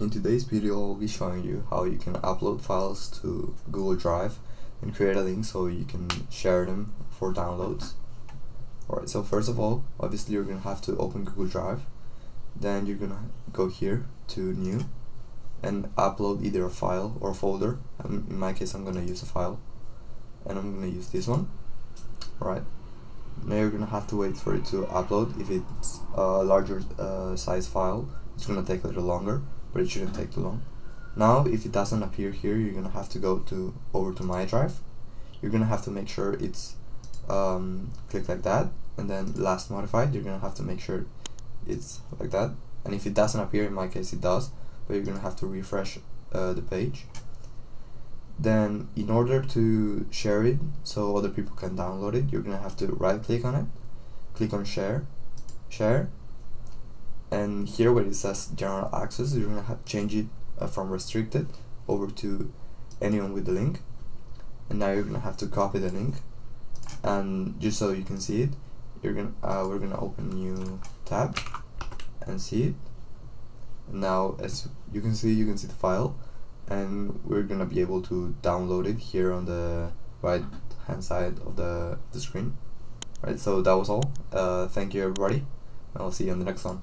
In today's video I'll be showing you how you can upload files to Google Drive and create a link so you can share them for downloads. Alright, so first of all, obviously you're gonna have to open Google Drive. Then you're gonna go here to new and upload either a file or a folder. Um, in my case I'm gonna use a file and I'm gonna use this one. Alright, now you're gonna have to wait for it to upload. If it's a larger uh, size file, it's gonna take a little longer but it shouldn't take too long. Now, if it doesn't appear here, you're gonna have to go to over to My Drive. You're gonna have to make sure it's um, click like that, and then last modified. You're gonna have to make sure it's like that. And if it doesn't appear, in my case, it does, but you're gonna have to refresh uh, the page. Then, in order to share it so other people can download it, you're gonna have to right click on it, click on Share, Share, and here where it says general access you're gonna have to change it uh, from restricted over to anyone with the link. And now you're gonna have to copy the link. And just so you can see it you're gonna uh, we're gonna open new tab and see it. Now as you can see you can see the file. And we're gonna be able to download it here on the right hand side of the, the screen. Right so that was all. Uh, thank you everybody. I'll see you on the next one